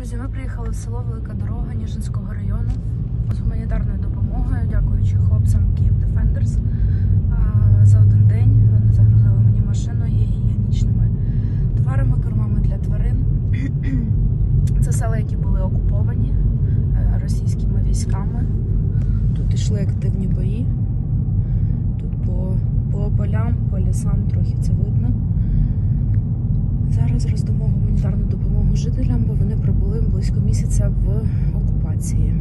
Друзі, ми приїхали в село Велика Дорога Ніжинського району з гуманітарною допомогою, дякуючи хлопцям Київ Defenders. За один день вони загрузили мені машину гігієнічними товарами, кормами для тварин. Це села, які були окуповані е, російськими військами. Тут йшли активні бої. Тут по, по полям, по лісам трохи це видно. Зараз роздамо гуманітарну допомогу жителям, бо вони пробули близько місяця в окупації.